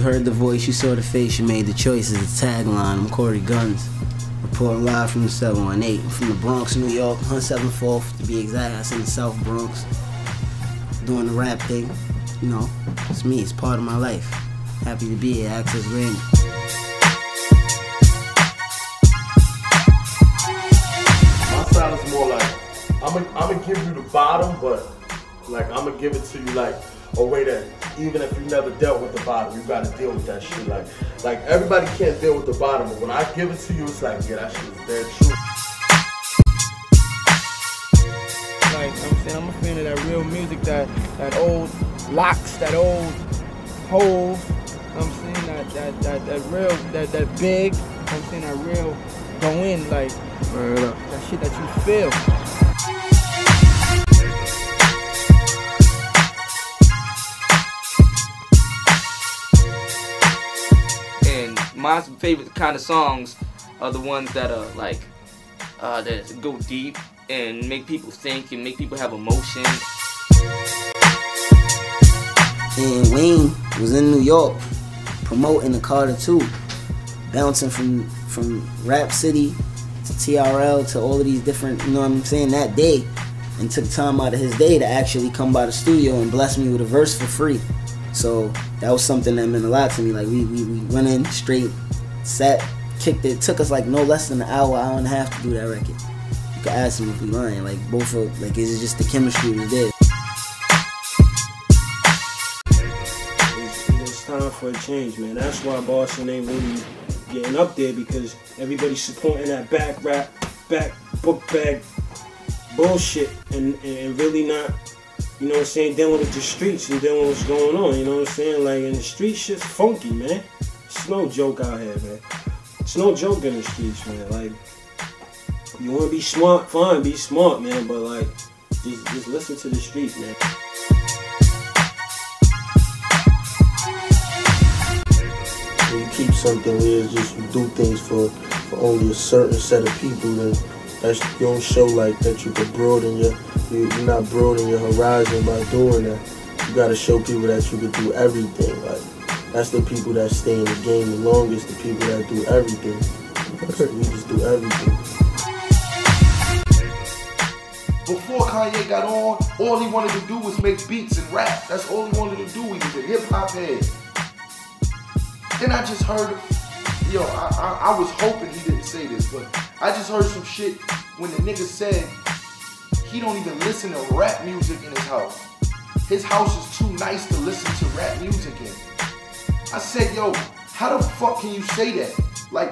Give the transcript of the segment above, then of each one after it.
You heard the voice, you saw the face, you made the choice is the tagline. I'm Cory Gunz, reporting live from the 718, from the Bronx, New York, 174th to be exact. That's in the South Bronx. Doing the rap thing. You know, it's me, it's part of my life. Happy to be here, Access Radio. My style is more like I'm I'm gonna give you the bottom, but like I'm gonna give it to you like Oh, a way that even if you never dealt with the bottom, you gotta deal with that shit. Like like everybody can't deal with the bottom, but when I give it to you, it's like yeah, that shit is dead true. Like I'm saying, I'm a fan of that real music, that that old locks, that old hole. I'm saying that that that that real that that big. I'm saying that real go in like that shit that you feel. My favorite kind of songs are the ones that are like uh, that go deep and make people think and make people have emotion. And Wayne was in New York promoting the Carter 2, bouncing from from Rap City to TRL to all of these different, you know what I'm saying, that day. And took time out of his day to actually come by the studio and bless me with a verse for free. So that was something that meant a lot to me. Like we, we, we went in straight, sat, kicked it. Took us like no less than an hour, hour and a half to do that record. You could ask him if we lying. Like both of like it's just the chemistry was there. It's, it's time for a change, man. That's why Boston ain't really getting up there because everybody's supporting that back rap, back book bag bullshit and, and really not, you know what I'm saying, dealing with the streets and dealing with what's going on, you know what I'm saying? Like, in the streets shit's funky, man. It's no joke out here, man. It's no joke in the streets, man. Like, you wanna be smart, fine, be smart, man, but like, just, just listen to the streets, man. You keep something where just you do things for, for only a certain set of people, then that's you don't show like that you can broaden your you, you're not broadening your horizon by doing that. You gotta show people that you can do everything. Like that's the people that stay in the game the longest, the people that do everything. We just do everything. Before Kanye got on, all he wanted to do was make beats and rap. That's all he wanted to do. He was a hip hop head. Then I just heard, yo, I, I, I was hoping he didn't say this, but I just heard some shit when the nigga said he don't even listen to rap music in his house. His house is too nice to listen to rap music in. I said, yo, how the fuck can you say that? Like,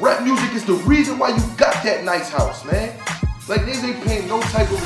rap music is the reason why you got that nice house, man. Like niggas ain't paying no type of